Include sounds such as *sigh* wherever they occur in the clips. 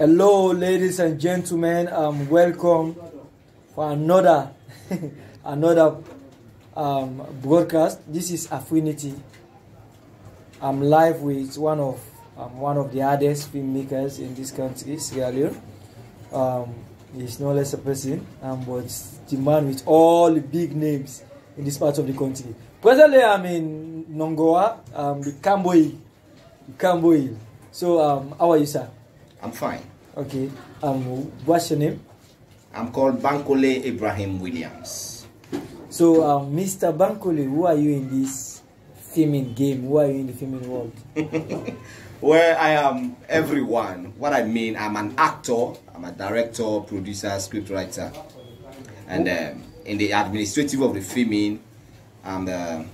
Hello, ladies and gentlemen. Um, welcome for another *laughs* another um, broadcast. This is Afrinity. I'm live with one of um, one of the hardest filmmakers in this country, Sierra Leone. Um, he's no less a person, um, but the man with all the big names in this part of the country. Presently, I'm in Nongowa, um, the the Camboy. So, um, how are you, sir? I'm fine. Okay. Um, what's your name? I'm called Bankole Ibrahim Williams. So, um, Mr. Bankole, who are you in this filming game? Who are you in the filming world? *laughs* Where I am everyone. What I mean, I'm an actor, I'm a director, producer, scriptwriter. And um, in the administrative of the filming, I'm the,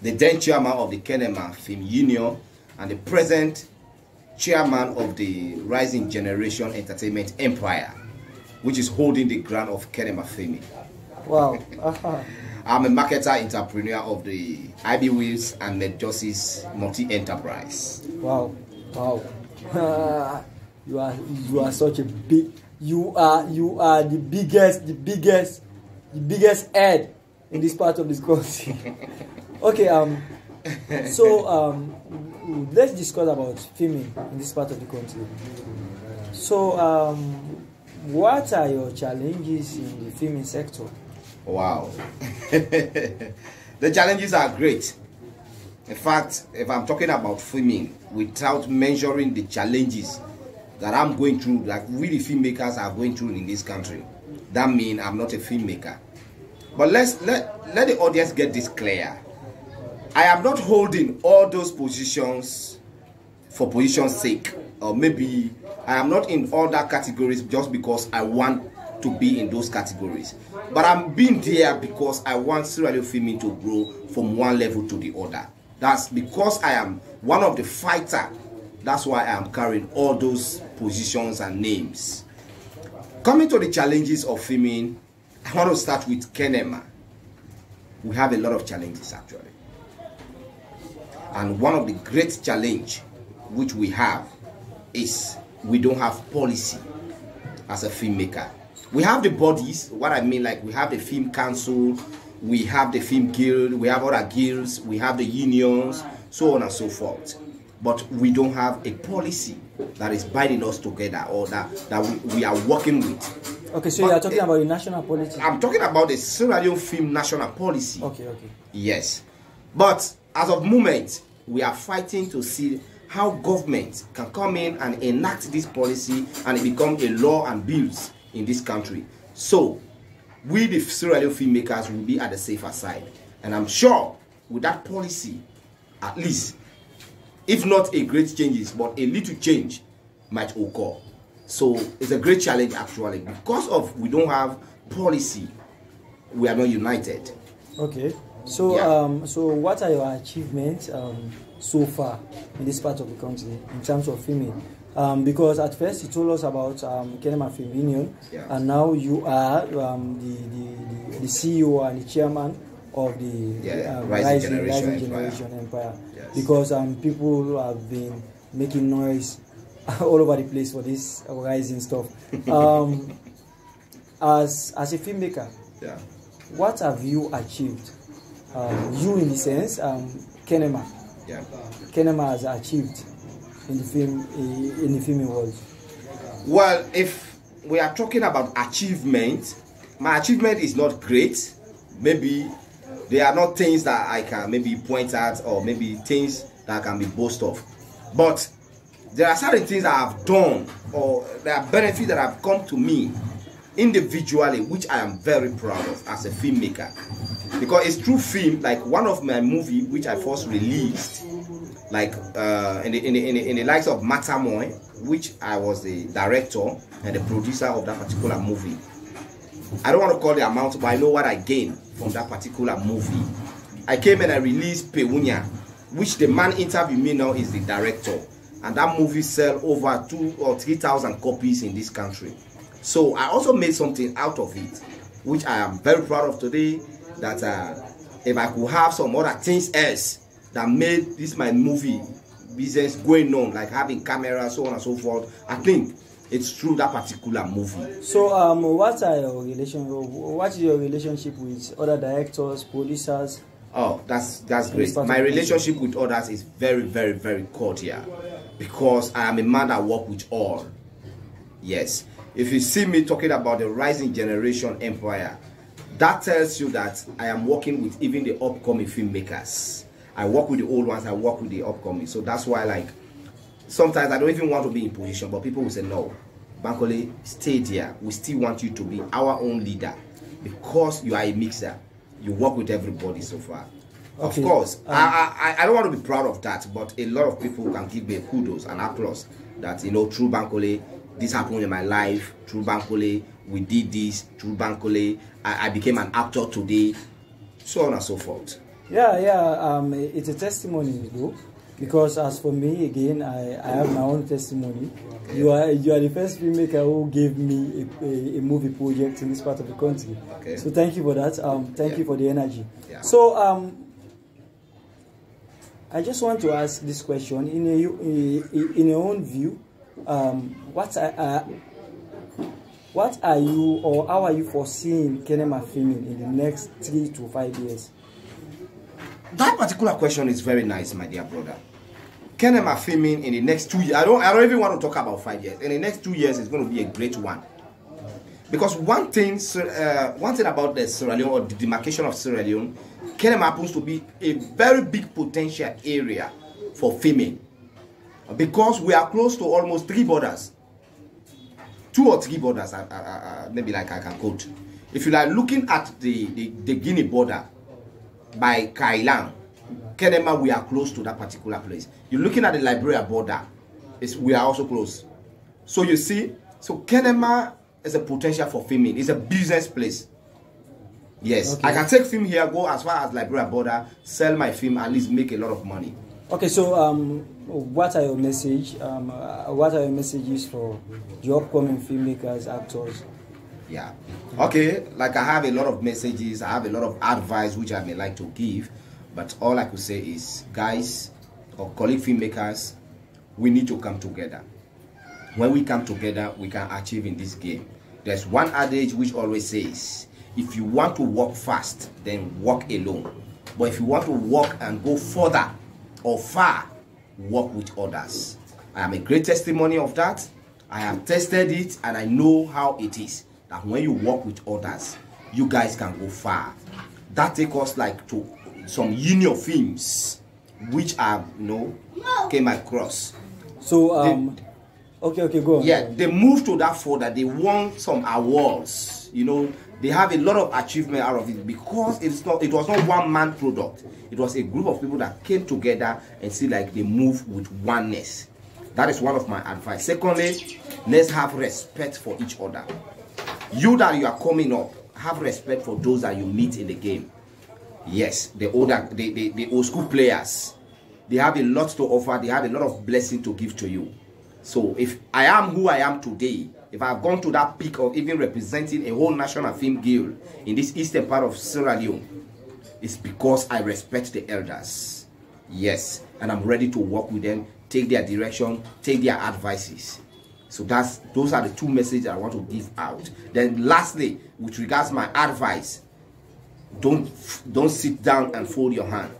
the then chairman of the Kenema Film Union and the present chairman of the Rising Generation Entertainment Empire, which is holding the ground of Kenema Filming. Wow. *laughs* I'm a marketer entrepreneur of the IB Wheels and Medjosis Multi Enterprise. Wow. Wow. *laughs* you are you are such a big you are you are the biggest the biggest the biggest head in this part of this country. *laughs* okay, um so um let's discuss about filming in this part of the country. So um what are your challenges in the filming sector? Wow. *laughs* the challenges are great. In fact, if I'm talking about filming without measuring the challenges that I'm going through, like really filmmakers are going through in this country, that means I'm not a filmmaker. But let's let let the audience get this clear. I am not holding all those positions for position's sake, or maybe I am not in all that categories just because I want to be in those categories. But I'm being there because I want Sierra filming to grow from one level to the other. That's because I am one of the fighter. That's why I am carrying all those positions and names. Coming to the challenges of filming, I want to start with Kenema. We have a lot of challenges actually. And one of the great challenge which we have is we don't have policy as a filmmaker. We have the bodies, what I mean like we have the film council, we have the film guild, we have other guilds, we have the unions, so on and so forth. But we don't have a policy that is binding us together or that, that we, we are working with. Okay, so but, you are talking uh, about the national policy? I'm talking about the Sierra Leone Film National Policy. Okay, okay. Yes. But as of moment, we are fighting to see how government can come in and enact this policy and it become a law and bills in this country. So, we the Sierra Leone filmmakers will be at the safer side. And I'm sure with that policy, at least, if not a great changes, but a little change might occur. So it's a great challenge actually. Because of we don't have policy, we are not united. Okay. So yeah. um so what are your achievements um so far in this part of the country in terms of filming? Um, because at first you told us about um, Kenema Film Union, yeah. and now you are um, the, the, the, the, CEO and the chairman of the yeah, um, Rising, Rising, Generation, Rising Generation Empire. Empire. Yes. Because um, people have been making noise *laughs* all over the place for this rising stuff. *laughs* Um, as as a filmmaker, yeah. what have you achieved? Um, you, in the sense, um, Kenema. Yeah. Kenema has achieved in the film in the filming world? Well, if we are talking about achievement, my achievement is not great. Maybe there are not things that I can maybe point at or maybe things that can be boast of. But there are certain things I have done or there are benefits that have come to me individually which I am very proud of as a filmmaker. Because it's true film, like one of my movie which I first released like uh, in, the, in, the, in, the, in the likes of Matamoy, which I was the director and the producer of that particular movie. I don't want to call the amount, but I know what I gained from that particular movie. I came and I released Peunya, which the man interviewing me now is the director. And that movie sell over two or three thousand copies in this country. So I also made something out of it, which I am very proud of today. That uh, if I could have some other things else that made this my movie business going on, like having cameras, so on and so forth. I think it's through that particular movie. So, um, what are your relation? What is your relationship with other directors, producers? Oh, that's that's great. My relationship with others is very, very, very cordial because I am a man that work with all. Yes. If you see me talking about the rising generation empire, that tells you that I am working with even the upcoming filmmakers. I work with the old ones, I work with the upcoming. So that's why like sometimes I don't even want to be in position, but people will say no. Bankole, stay there. We still want you to be our own leader because you are a mixer. You work with everybody so far. Okay. Of course, um, I, I I don't want to be proud of that, but a lot of people can give me kudos and applause that you know through Bankole, this happened in my life. Through Bankole, we did this. Through Bankole, I, I became an actor today, so on and so forth. Yeah, yeah. Um, it's a testimony, though, because as for me, again, I, I have my own testimony. Okay. You are you are the first filmmaker who gave me a, a, a, movie project in this part of the country. Okay. So thank you for that. Um, thank yeah. you for the energy. Yeah. So um, I just want to ask this question in a, in your own view. Um, what are, uh, what are you or how are you foreseeing Kenema filming in the next three to five years? That particular question is very nice, my dear brother. Kenema filming in the next two years. I don't I don't even want to talk about five years. In the next two years, it's going to be a great one. Because one thing, uh, one thing about the Sierra Leone or the demarcation of Sierra Leone Kenema happens to be a very big potential area for female because we are close to almost three borders two or three borders uh, uh, uh, maybe like i can quote if you are looking at the, the, the guinea border by Kailahun kenema we are close to that particular place you're looking at the liberia border it's, we are also close so you see so kenema is a potential for filming. it's a business place Yes, okay. I can take film here, go as far as Liberia border, sell my film, at least make a lot of money. Okay, so um, what are your message? Um, uh, what are your messages for the upcoming filmmakers, actors? Yeah. Okay, like I have a lot of messages, I have a lot of advice which I may like to give, but all I could say is, guys or colleague filmmakers, we need to come together. When we come together, we can achieve in this game. There's one adage which always says, if you want to walk fast then walk alone but if you want to walk and go further or far walk with others. I am a great testimony of that. I have tested it and i know how it is that when you work with others you guys can go far. That take us like to some union films which i you know came across. So um they, okay okay go on. Yeah they moved to that folder. They won some awards you know they have a lot of achievement out of it because it's not it was not one man product. It was a group of people that came together and see like they move with oneness. That is one of my advice. Secondly let's have respect for each other. You that you are coming up have respect for those that you meet in the game. Yes the older the, the, the old school players they have a lot to offer. They have a lot of blessing to give to you. So if i am who i am today if I've gone to that peak of even representing a whole national film guild in this eastern part of Sierra Leone, it's because I respect the elders. Yes, and I'm ready to work with them, take their direction, take their advices. So that's those are the two messages I want to give out. Then lastly, with regards my advice, don't don't sit down and fold your hand.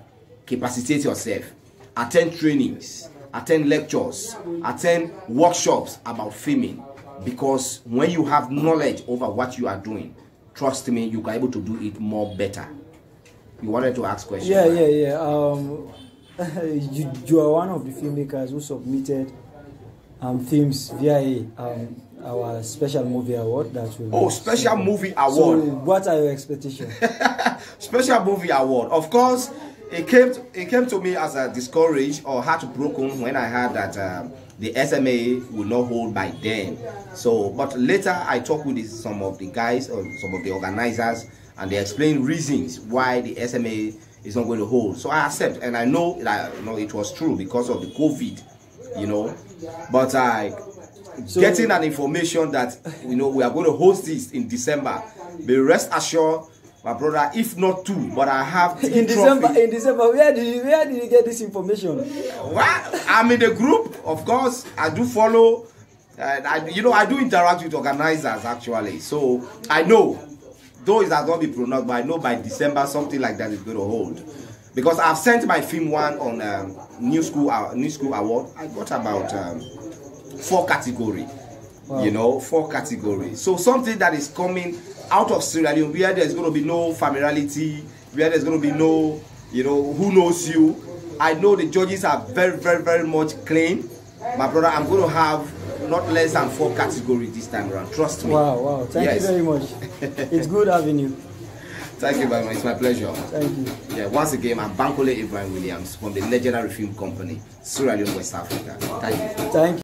Capacitate yourself. Attend trainings, attend lectures, attend workshops about filming because when you have knowledge over what you are doing trust me you are able to do it more better. You wanted to ask questions yeah right? yeah yeah. Um *laughs* you, you are one of the filmmakers who submitted um films via um our special movie award that will oh special movie award. so what are your expectations? *laughs* Special movie award. Of course it came to, it came to me as a discouraged or heartbroken when i heard that um, the SMA will not hold by then. So, but later I talked with some of the guys or some of the organizers, and they explained reasons why the SMA is not going to hold. So I accept, and I know that you know it was true because of the COVID, you know. But I so, getting an information that you know we are going to host this in December. Be rest assured my brother if not two but i have in december in december where did you where did you get this information well i'm in the group of course i do follow Uh, I, you know, I do interact with organizers actually, so I know. Though it has not been pronounced, but I know by December something like that is going to hold. Because I've sent my film one on um, New School uh, New School Award. I got about um, four category. Wow. You know, four categories. So something that is coming out of Sierra Leone where there's going to be no familiarity, where there's going to be no, you know, who knows you. I know the judges are very, very, very much clean. My brother, I'm going to have not less than four categories this time around. Trust me. Wow, wow. Thank Yes. you very much. *laughs* it's good having you. Thank you very much. It's my pleasure. Thank you. Yeah, once again, I'm Bankole Ibrahim Williams from the legendary film company, Sierra Leone, West Africa. Thank you. Thank you.